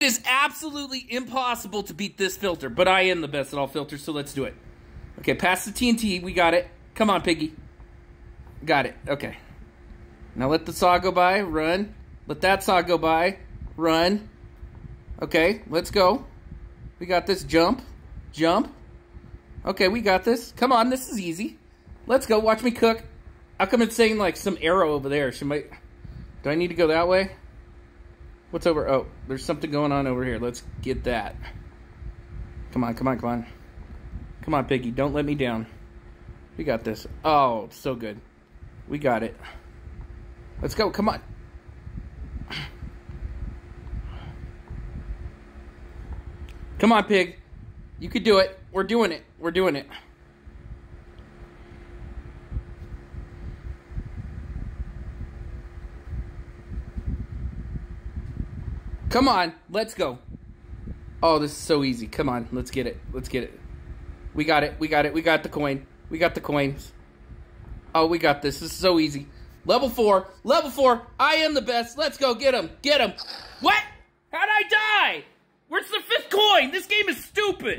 It is absolutely impossible to beat this filter, but I am the best at all filters, so let's do it. Okay, pass the TNT. We got it. Come on, Piggy. Got it. Okay. Now let the saw go by. Run. Let that saw go by. Run. Okay, let's go. We got this. Jump. Jump. Okay, we got this. Come on, this is easy. Let's go. Watch me cook. How come it's saying like some arrow over there? Should my... Do I need to go that way? What's over? Oh, there's something going on over here. Let's get that. Come on, come on, come on. Come on, Piggy. Don't let me down. We got this. Oh, so good. We got it. Let's go. Come on. Come on, pig. You could do it. We're doing it. We're doing it. Come on. Let's go. Oh, this is so easy. Come on. Let's get it. Let's get it. We got it. We got it. We got the coin. We got the coins. Oh, we got this. This is so easy. Level four. Level four. I am the best. Let's go. Get him. Get him. What? How'd I die? Where's the fifth coin? This game is stupid.